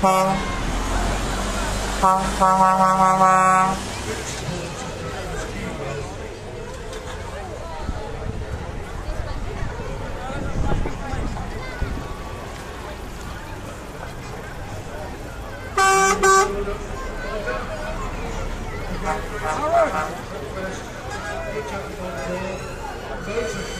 哈，哈哈哈哈哈哈。哈